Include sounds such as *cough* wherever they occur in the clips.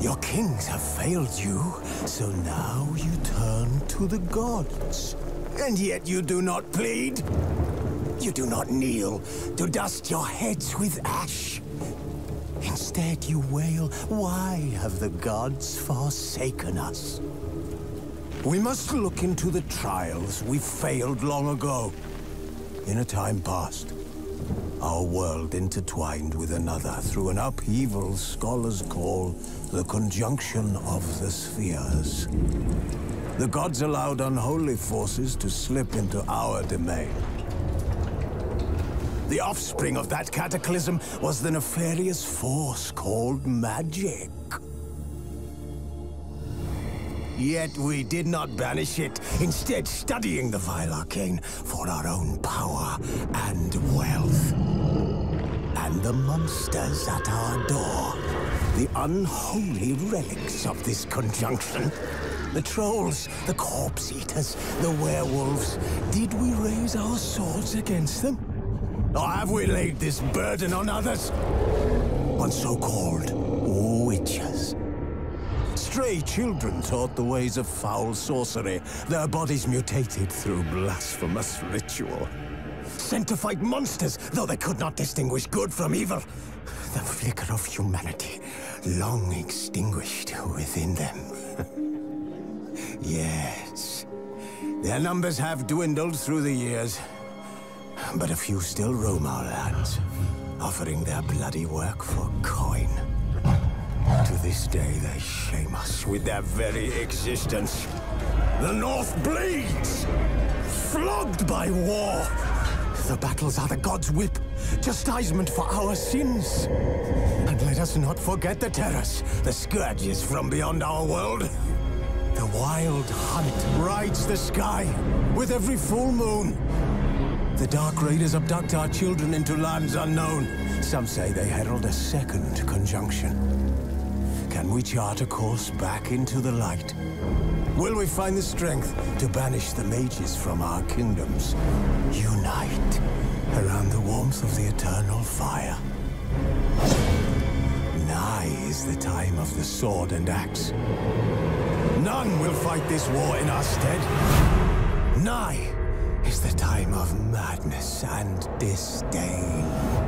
Your kings have failed you, so now you turn to the gods. And yet you do not plead. You do not kneel to dust your heads with ash. Instead you wail, why have the gods forsaken us? We must look into the trials we failed long ago. In a time past, our world intertwined with another through an upheaval scholars call the conjunction of the spheres. The gods allowed unholy forces to slip into our domain. The offspring of that cataclysm was the nefarious force called magic. Yet we did not banish it, instead studying the vile arcane for our own power and wealth. And the monsters at our door, the unholy relics of this conjunction. The trolls, the corpse eaters, the werewolves. Did we raise our swords against them? Or have we laid this burden on others? On so-called. Stray children taught the ways of foul sorcery, their bodies mutated through blasphemous ritual. Sent to fight monsters, though they could not distinguish good from evil. The flicker of humanity, long extinguished within them. *laughs* yes, their numbers have dwindled through the years, but a few still roam our lands, offering their bloody work for coin. To this day, they shame us with their very existence. The North bleeds! Flogged by war! The battles are the gods' whip, chastisement for our sins. And let us not forget the terrors, the scourges from beyond our world. The wild hunt rides the sky with every full moon. The Dark Raiders abduct our children into lands unknown. Some say they herald a second conjunction. Can we chart a course back into the light? Will we find the strength to banish the mages from our kingdoms? Unite around the warmth of the eternal fire. Nigh is the time of the sword and axe. None will fight this war in our stead. Nigh is the time of madness and disdain.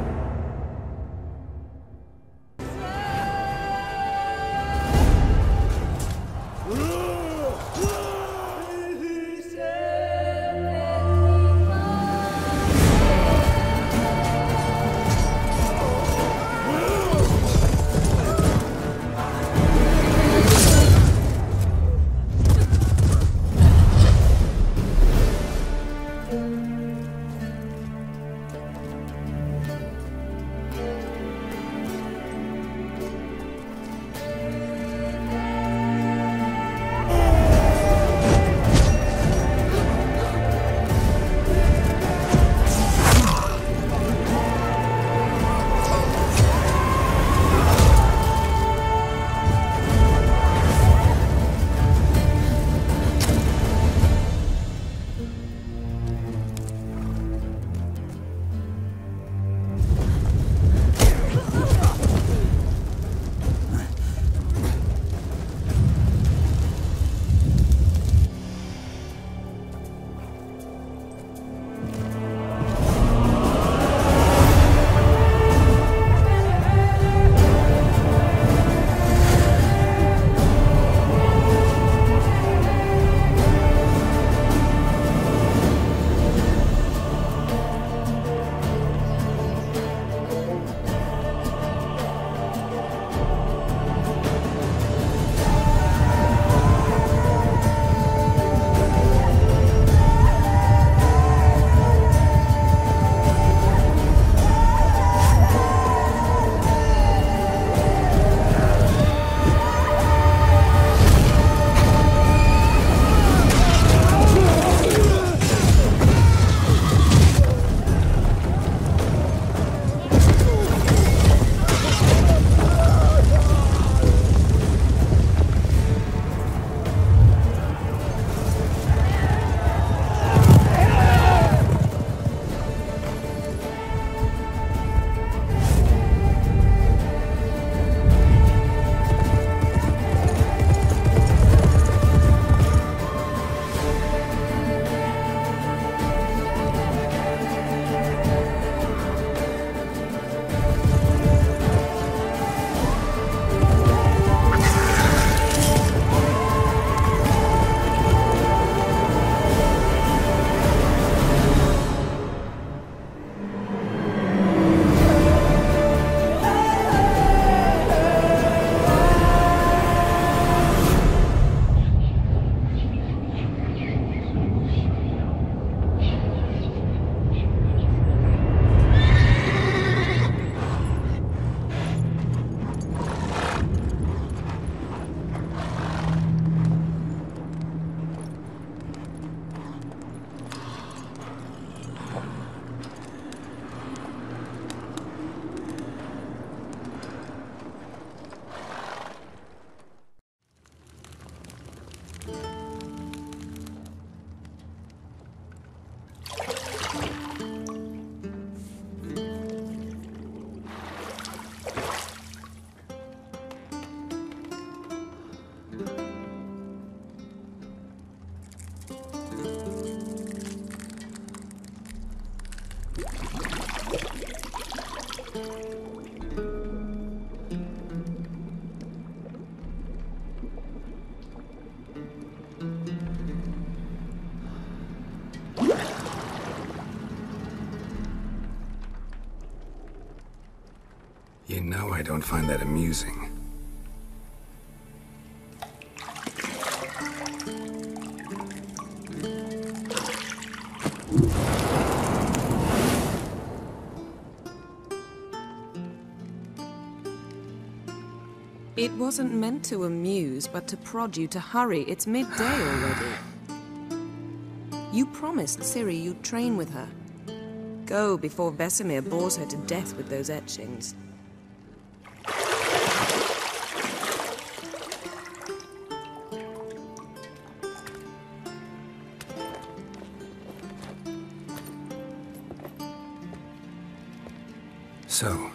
No, I don't find that amusing. It wasn't meant to amuse, but to prod you to hurry. It's midday *sighs* already. You promised Ciri you'd train with her. Go before Vesemir bores her to death with those etchings. So,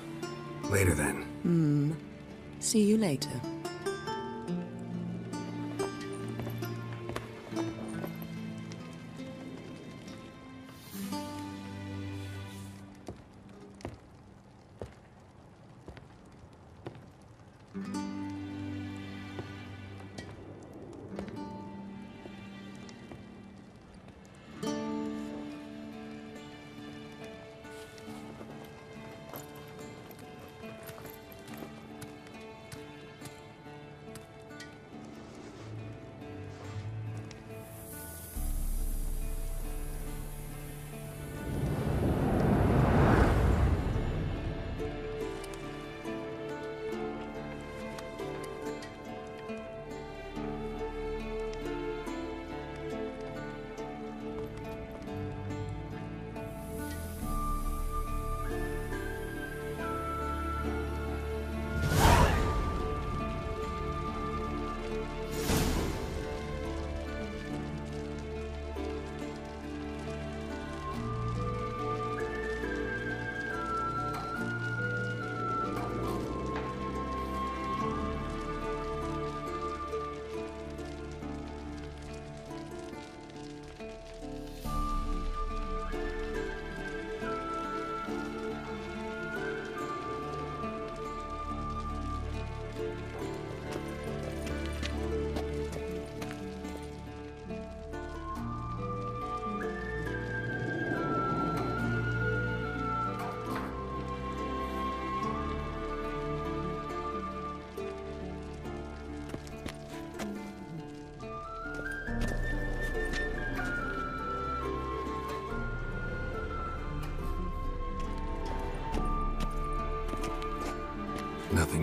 later then. Hmm. See you later.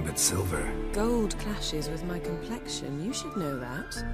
But silver. Gold clashes with my complexion. You should know that.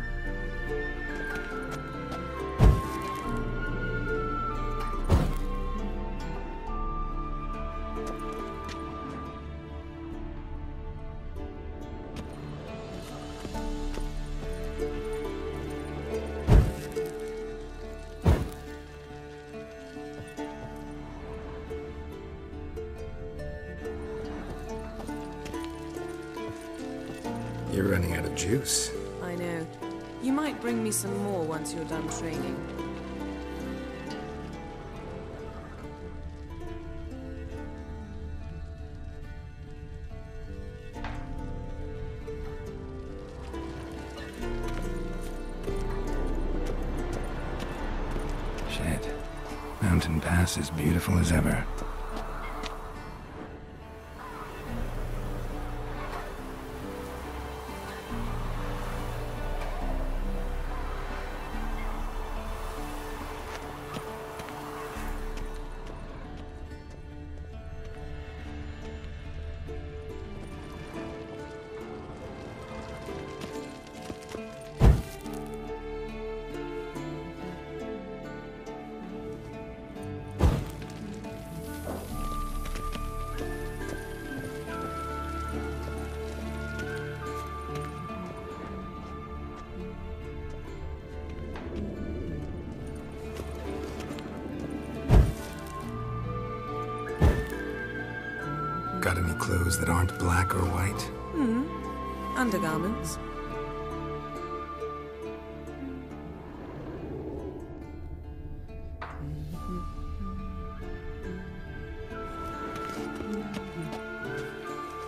Mountain Pass is beautiful as ever.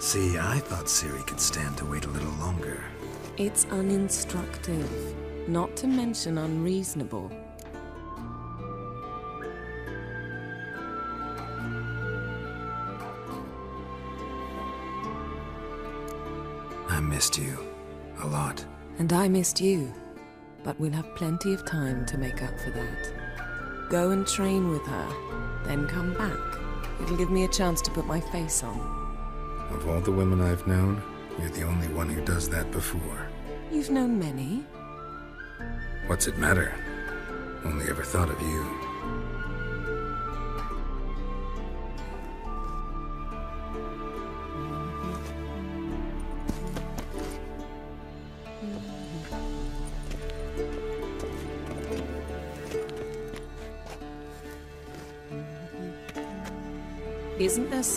See, I thought Ciri could stand to wait a little longer. It's uninstructive, not to mention unreasonable. I missed you. A lot. And I missed you. But we'll have plenty of time to make up for that. Go and train with her, then come back. It'll give me a chance to put my face on. Of all the women I've known, you're the only one who does that before. You've known many. What's it matter? Only ever thought of you.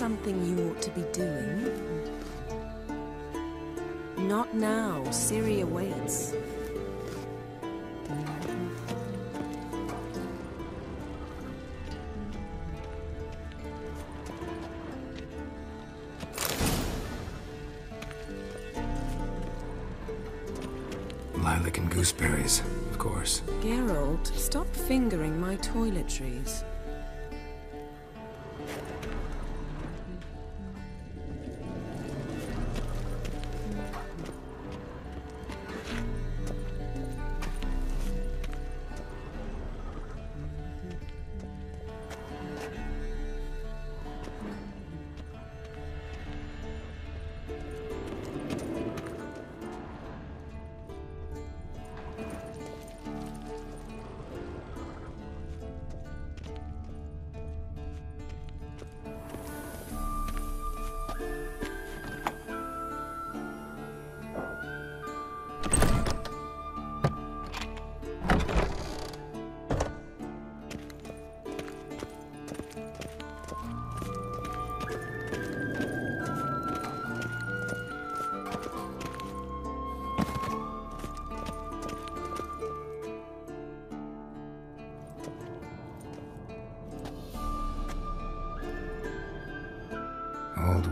Something you ought to be doing? Not now. Ciri awaits. Lilac and gooseberries, of course. Geralt, stop fingering my toiletries.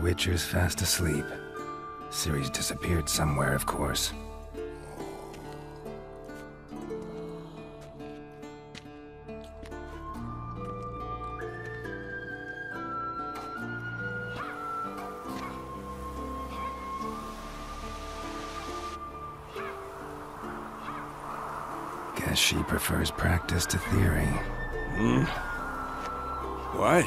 Witcher's fast asleep. Ciri's disappeared somewhere, of course. Guess she prefers practice to theory. Hmm? What?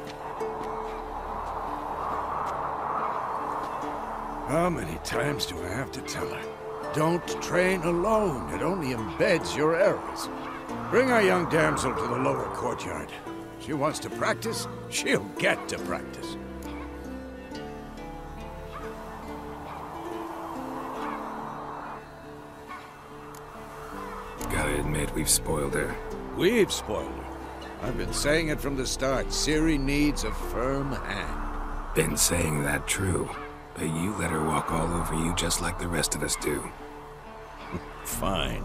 How many times do I have to tell her? Don't train alone. It only embeds your errors. Bring our young damsel to the lower courtyard. She wants to practice, she'll get to practice. Gotta admit, we've spoiled her. We've spoiled her. I've been saying it from the start. Ciri needs a firm hand. Been saying that true. But you let her walk all over you just like the rest of us do. Fine.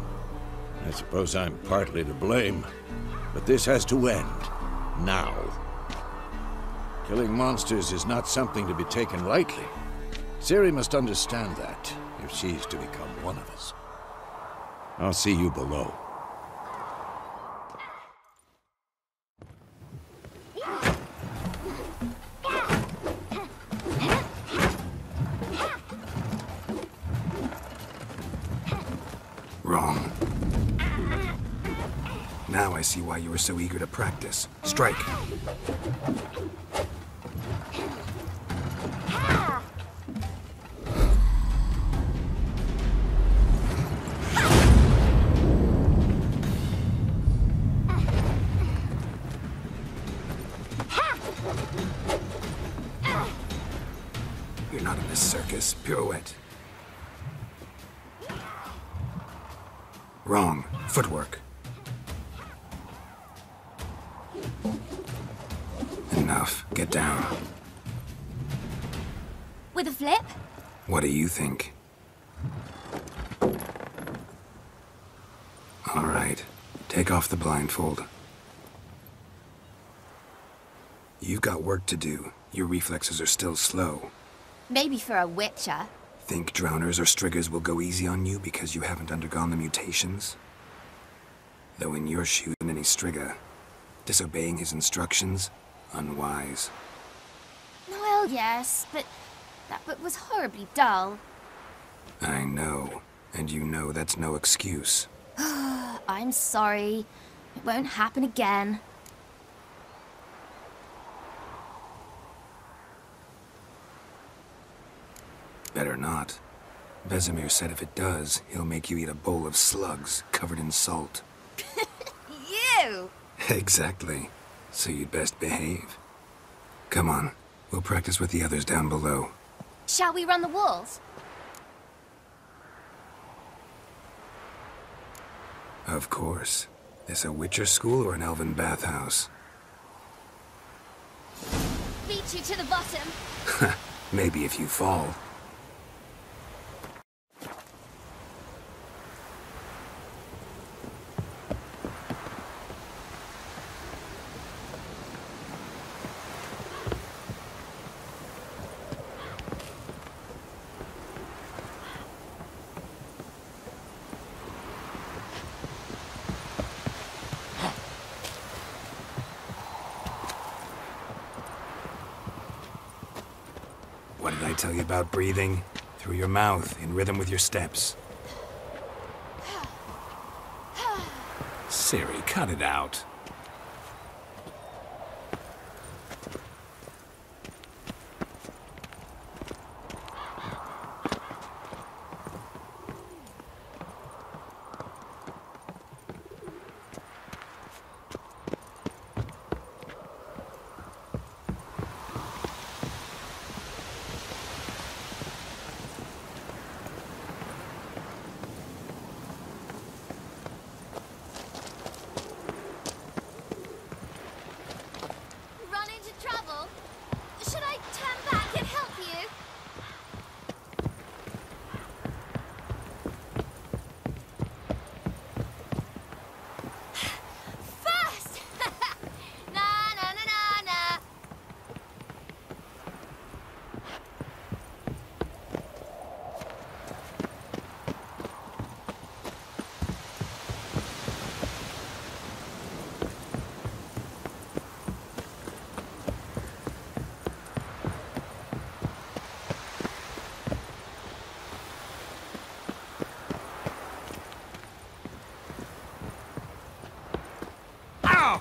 I suppose I'm partly to blame. But this has to end. Now. Killing monsters is not something to be taken lightly. Ciri must understand that, if she's to become one of us. I'll see you below. I see why you were so eager to practice. Strike. Blindfold. You've got work to do. Your reflexes are still slow. Maybe for a witcher. Think drowners or strigas will go easy on you because you haven't undergone the mutations? Though in your shoes any striga, disobeying his instructions, unwise. Well, yes, but that book was horribly dull. I know, and you know that's no excuse. *sighs* I'm sorry. It won't happen again. Better not. Vesemir said if it does, he'll make you eat a bowl of slugs covered in salt. *laughs* You! Exactly. So you'd best behave. Come on, we'll practice with the others down below. Shall we run the walls? Of course. This a Witcher school or an elven bathhouse? Beat you to the bottom. *laughs* Maybe if you fall. Tell you about breathing? Through your mouth, in rhythm with your steps. Ciri, cut it out. Run into trouble? Should I turn back and help you? Fast! na na na na na. Ow!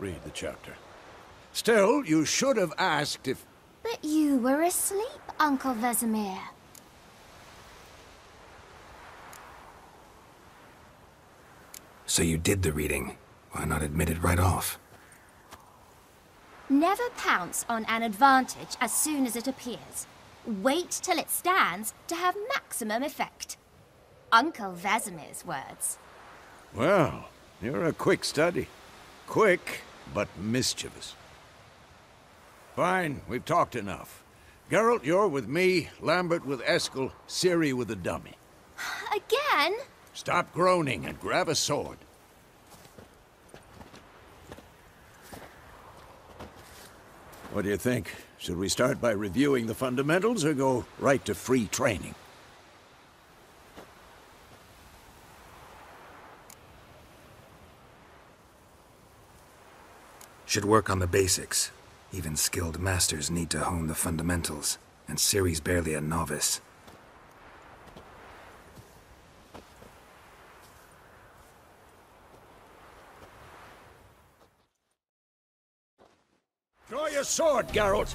read the chapter. Still, you should have asked if... But you were asleep, Uncle Vesemir. So you did the reading. Why not admit it right off? Never pounce on an advantage as soon as it appears. Wait till it stands to have maximum effect. Uncle Vesemir's words. Well, you're a quick study. Quick, but mischievous. Fine, we've talked enough. Geralt, you're with me, Lambert with Eskel, Ciri with the dummy. *sighs* Again? Stop groaning and grab a sword. What do you think? Should we start by reviewing the fundamentals or go right to free training? Should work on the basics. Even skilled masters need to hone the fundamentals, and Ciri's barely a novice. Draw your sword, Geralt!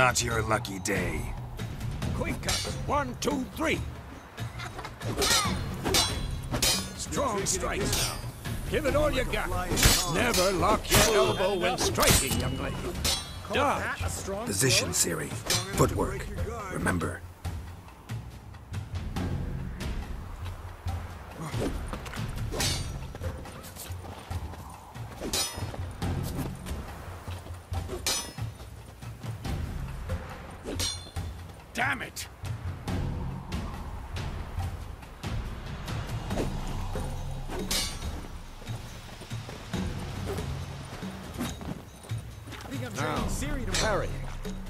Not your lucky day. Quick cut! One, two, three! Strong strikes now. Give it all you got. Never lock your elbow when striking, young lady. Dodge. Position, Ciri. Footwork. Remember, Now, parry.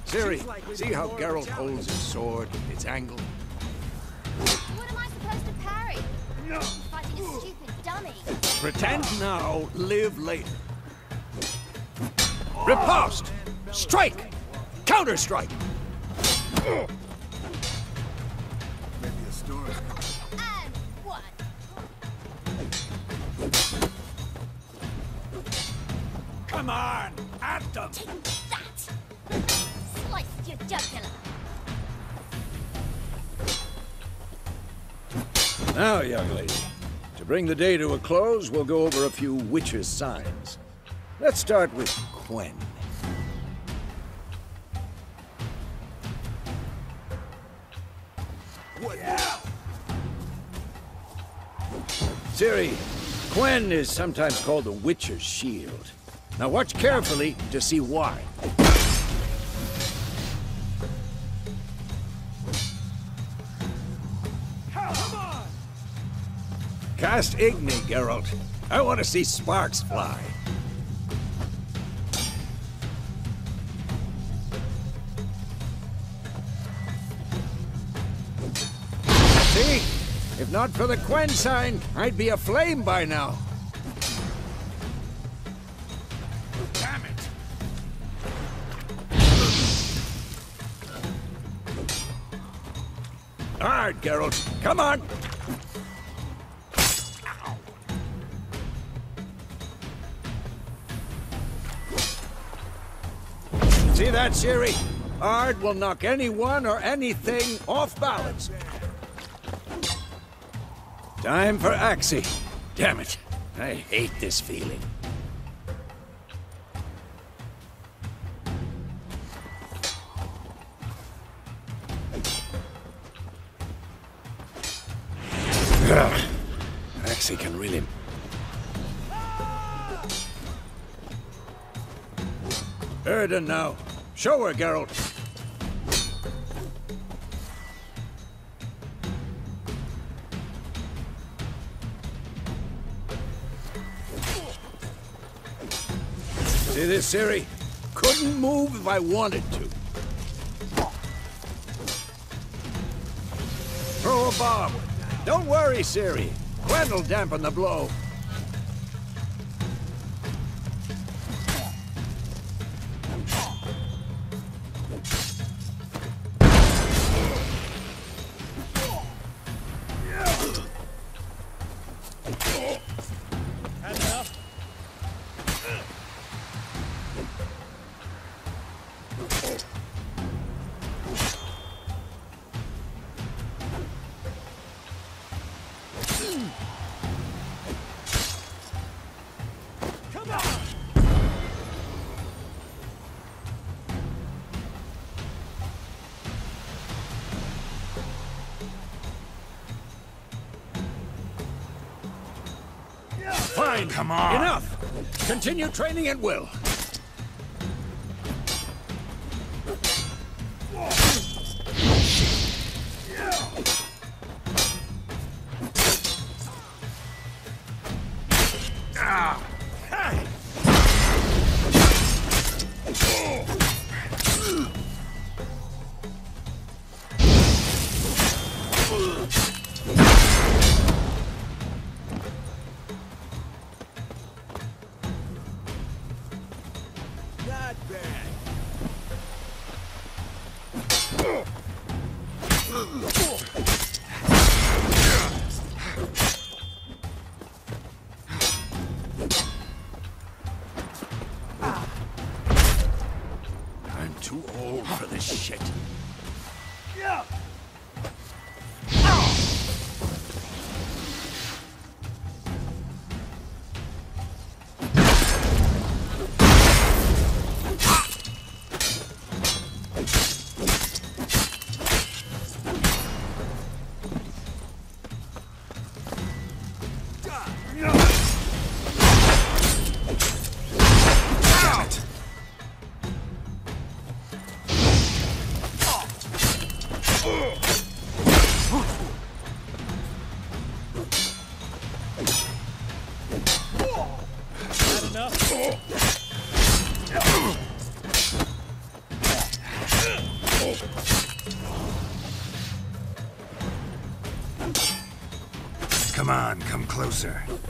Ciri, see how Geralt holds his sword, its angle? What am I supposed to parry? I'm fighting a stupid dummy. Pretend now, live later. Riposte! Strike! Counter-strike! Young lady, to bring the day to a close, we'll go over a few witches' signs. Let's start with Quen. What? Ciri, Quen is sometimes called the Witcher's Shield. Now watch carefully to see why. Cast Igni, Geralt. I want to see sparks fly. See? If not for the Quen sign, I'd be aflame by now. Damn it! Aard, Geralt. Come on! That, Ciri? Aard will knock anyone or anything off balance. Time for Axii. Damn it. I hate this feeling. Axii can really... Yrden now. Show her, Geralt. See this, Ciri? Couldn't move if I wanted to. Throw a bomb. Don't worry, Ciri. Quen'll dampen the blow. Come on. Enough. Continue training at will. Too old for this shit. Damn closer.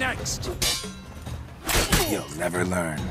Next? You'll never learn.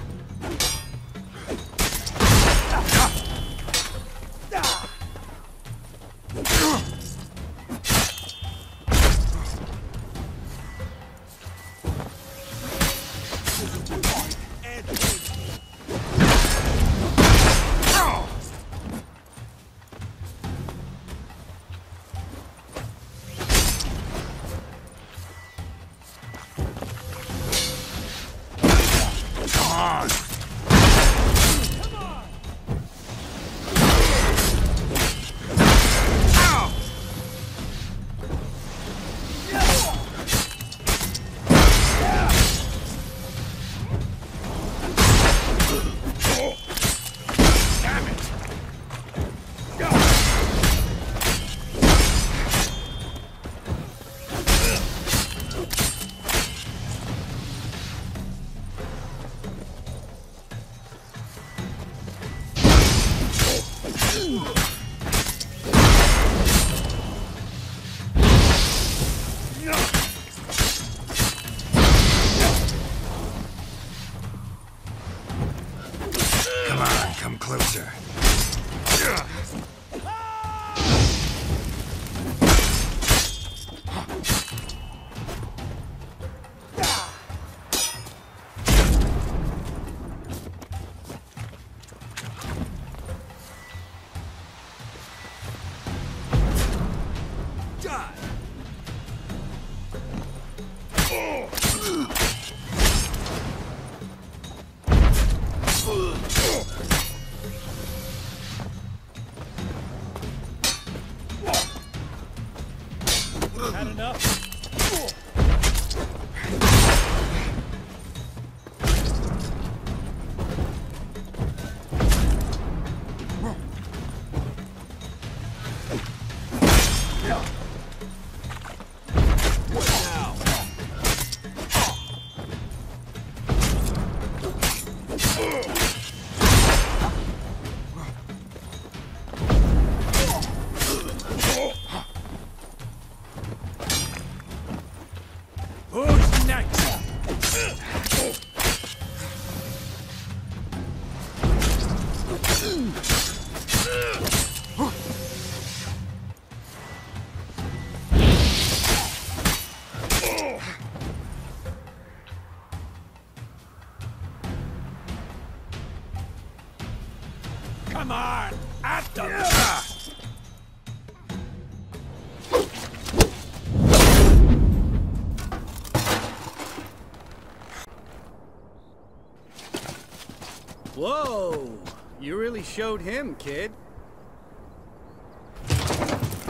Really showed him, kid.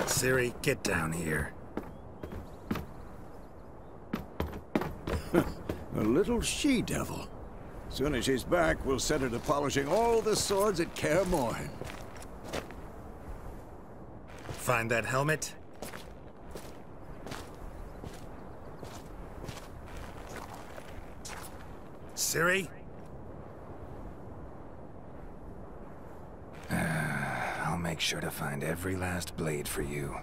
Ciri, get down here. *laughs* A little she-devil. Soon as she's back, we'll set her to polishing all the swords at Kaer Morhen. Find that helmet? Ciri? I'll make sure to find every last blade for you.